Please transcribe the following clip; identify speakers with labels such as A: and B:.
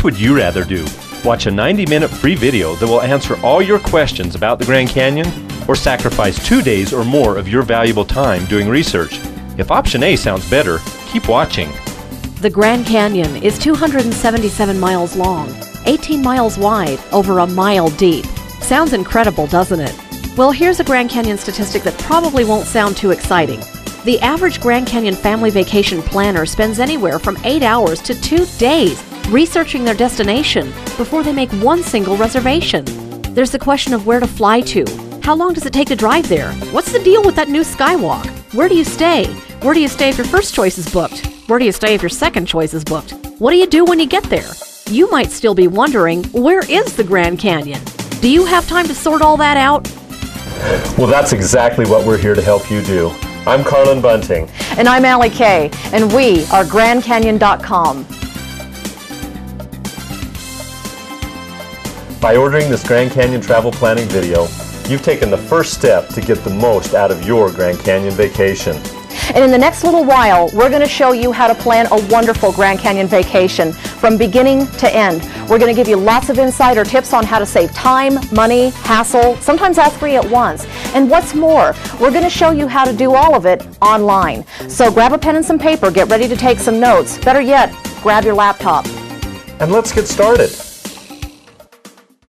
A: Which would you rather do? Watch a 90 minute free video that will answer all your questions about the Grand Canyon, or sacrifice two days or more of your valuable time doing research? If option A sounds better, keep watching.
B: The Grand Canyon is 277 miles long, 18 miles wide, over a mile deep. Sounds incredible, doesn't it? Well, here's a Grand Canyon statistic that probably won't sound too exciting. The average Grand Canyon family vacation planner spends anywhere from 8 hours to 2 days researching their destination before they make one single reservation. There's the question of where to fly to. How long does it take to drive there? What's the deal with that new skywalk? Where do you stay? Where do you stay if your first choice is booked? Where do you stay if your second choice is booked? What do you do when you get there? You might still be wondering, where is the Grand Canyon? Do you have time to sort all that out?
A: Well, that's exactly what we're here to help you do. I'm Carlin Bunting.
B: And I'm Allie Kay, and we are GrandCanyon.com.
A: By ordering this Grand Canyon travel planning video, you've taken the first step to get the most out of your Grand Canyon vacation.
B: And in the next little while, we're going to show you how to plan a wonderful Grand Canyon vacation from beginning to end. We're going to give you lots of insider tips on how to save time, money, hassle, sometimes all three at once. And what's more, we're going to show you how to do all of it online. So grab a pen and some paper, get ready to take some notes. Better yet, grab your laptop.
A: And let's get started.